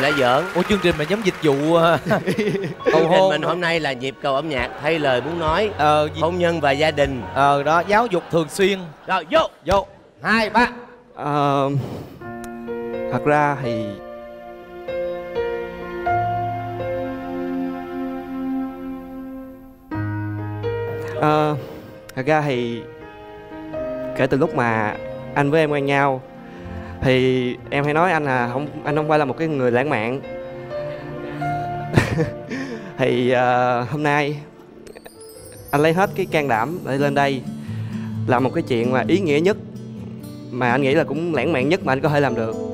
lại giỡn. Ủa chương trình mà giống dịch vụ à. cầu hôn. mình hôm nay là nhịp cầu âm nhạc thay lời muốn nói. Ờ gì- hôn nhân và gia đình. Ờ đó giáo dục thường xuyên. Rồi vô. Vô. Hai ba. Ờ, thật ra thì Ờ, thật ra thì kể từ lúc mà anh với em quen nhau thì em hay nói anh là không anh không phải là một cái người lãng mạn. Thì uh, hôm nay anh lấy hết cái can đảm để lên đây làm một cái chuyện mà ý nghĩa nhất mà anh nghĩ là cũng lãng mạn nhất mà anh có thể làm được.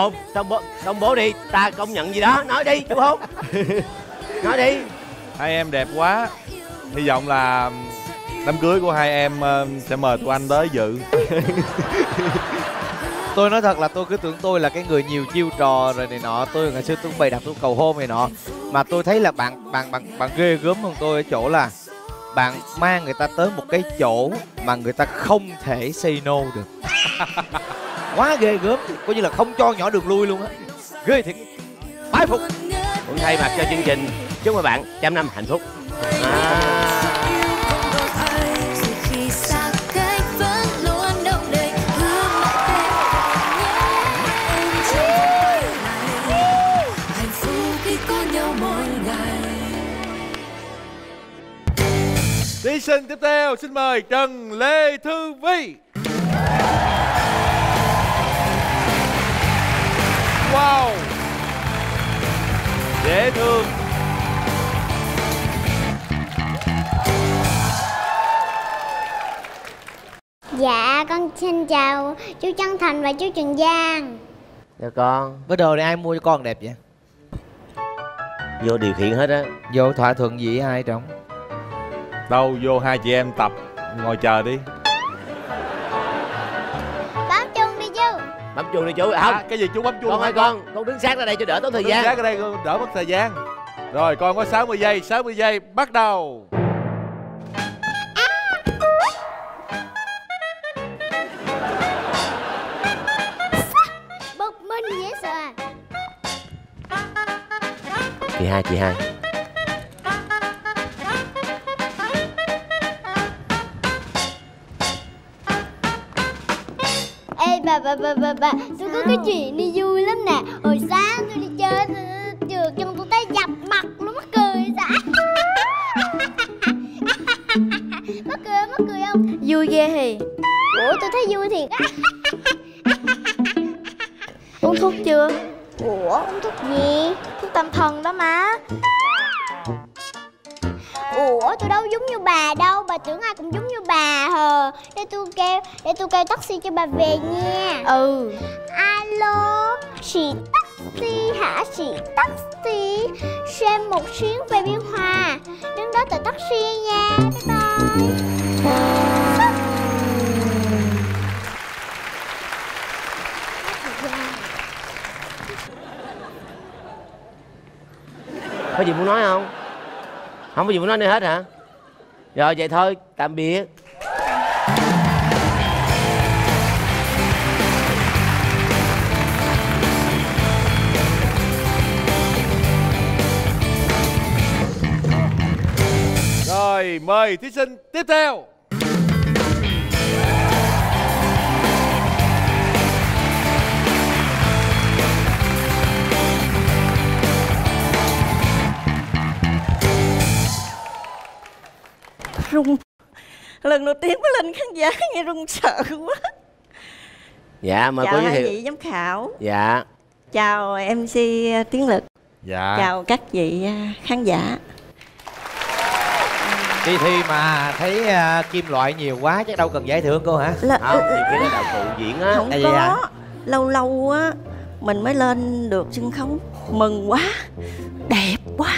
Hôn. Công bố công bố đi ta công nhận gì đó. Nói đi chủ hôn nói đi. Hai em đẹp quá. Hy vọng là đám cưới của hai em ờ, sẽ mời tụi anh tới dự. Tôi nói thật là tôi cứ tưởng tôi là cái người nhiều chiêu trò rồi này nọ. Tôi ngày xưa tôi bày đặt tôi cầu hôn này nọ. Mà tôi thấy là bạn bạn bạn bạn ghê gớm hơn tôi ở chỗ là bạn mang người ta tới một cái chỗ mà người ta không thể say no được quá ghê gớm. Coi như là không cho nhỏ đường lui luôn á. Ghê thiệt. Bái phục. Cũng thay mặt cho chương trình. Chúc các bạn. Trăm năm hạnh phúc. À. thí sinh tiếp theo xin mời trần lê thư vi wow. Dễ thương. Dạ, con xin chào chú Trân Thành và chú Trường Giang. cho con. Cái đồ này ai mua cho con đẹp vậy? Vô điều khiển hết á. Vô thỏa thuận gì với hai trọng đâu vô hai chị em tập ngồi chờ đi bấm chuông đi chú. Không? À, cái gì chú bấm chuông con ơi con? con đứng sát ra đây cho đỡ tốn thời gian. Gác ở đây đỡ mất thời gian. Rồi con có 60 giây 60 giây bắt đầu. Bực mình dễ sợ à. chị hai chị hai bà bà bà bà bà, tôi có cái chuyện đi vui lắm nè. Hồi sáng tôi đi chơi trượt chân tôi thấy dập mặt luôn mắc cười sao? mắc cười mắc cười không? Vui ghê hì Ủa tôi thấy vui thiệt á. Uống thuốc chưa? Ủa uống thuốc gì? Thuốc tâm thần đó má Ủa tôi đâu giống như bà đâu Bà tưởng ai cũng giống bà hờ. Để tôi kêu Để tôi kêu taxi cho bà về nha. Ừ. Alo Chị taxi hả? Chị taxi Xem một chuyến về Biên Hòa. Đứng đó tại taxi nha. Bye bye. Có gì muốn nói không? Không có gì muốn nói nữa hết hả? Rồi vậy thôi tạm biệt rồi mời thí sinh tiếp theo. Rung lần đầu tiên mới lên khán giả nghe run sợ quá. Dạ mời cô chào giới hai thiệu. vị giám khảo. Dạ. Chào mc tiến lực. Dạ. Chào các vị à, khán giả. Đi thi mà thấy à, kim loại nhiều quá chắc đâu cần giải thưởng cô hả? Là, không nhiều khi là đạo cụ diễn á. Không À, có hả? lâu lâu á mình mới lên được sân khấu. Mừng quá. Đẹp quá.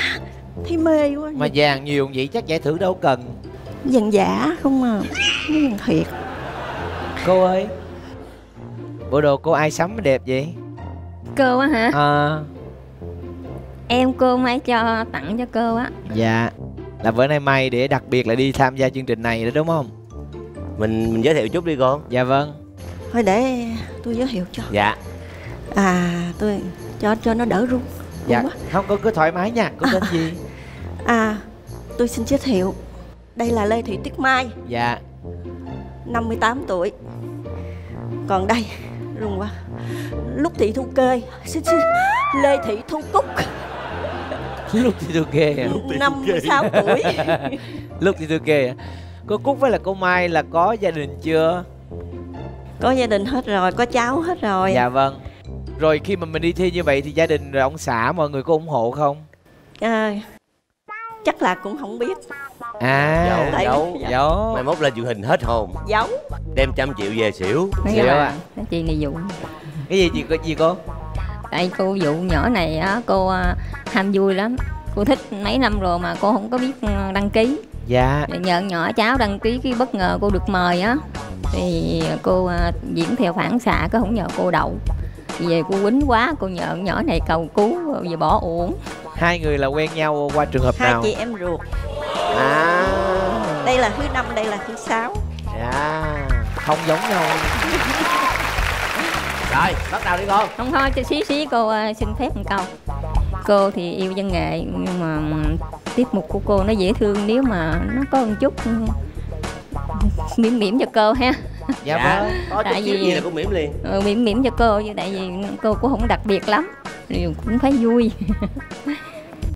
Thấy mê quá. Mà vàng nhiều vậy chắc giải thưởng đâu cần dân giả không à. Mấy dân thiệt. Cô ơi. Bộ đồ cô ai sắm đẹp vậy? Cô á hả? à, Em cô mới cho tặng cho cô á. Dạ. Là bữa nay may để đặc biệt là đi tham gia chương trình này đó đúng không? Mình mình giới thiệu chút đi cô. Dạ vâng. Thôi để tôi giới thiệu cho. Dạ. À tôi cho cho nó đỡ run. Dạ. Quá. không có cứ thoải mái nha. Có tên gì? À tôi xin giới thiệu đây là lê thị tuyết mai. Dạ. 58 tuổi. Còn đây run quá. Lúc thị thu kê. Xin xin lê thị thu cúc. Lúc thì tôi ghê à 56 tuổi. Lúc thì tôi ghê à cô cúc với là cô mai là có gia đình chưa? Có gia đình hết rồi có cháu hết rồi. Dạ vâng. Rồi khi mà mình đi thi như vậy thì gia đình rồi ông xã mọi người có ủng hộ không? À, chắc là cũng không biết. À Tại- dẫu. dẫu mai mốt lên truyền hình hết hồn. Giấu. Đem trăm triệu về xỉu. Là à? nói chuyện này dụ. Cái gì gì cô gì cô? Tại cô dụ nhỏ này á Cô à, ham vui lắm. Cô thích mấy năm rồi mà cô không có biết ờ, đăng ký. Dạ. Nhờ nhỏ cháu đăng ký cái bất ngờ cô được mời á Thì cô à, diễn theo phản xạ Có không nhờ cô đậu. Về cô quýnh quá Cô nhờ nhỏ này cầu cứu rồi về bỏ uổng hai người là quen nhau qua trường hợp hai nào? chị em ruột. À. Đây là thứ năm đây là thứ sáu. Dạ. Không giống nhau. Rồi bắt đầu đi con Không thôi cho xí xí cô à, xin phép một câu. Cô thì yêu văn nghệ Nhưng mà ừm, tiết mục của cô nó dễ thương Nếu mà nó có một chút ừm, mỉm mỉm cho cô ha. Dạ, vâng. có Tại vì- gì là cũng mỉm liền. Ừ, mỉm mỉm cho cô chứ tại vì cô cũng không đặc biệt lắm. Thì cũng phải vui